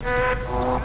Hey, hey.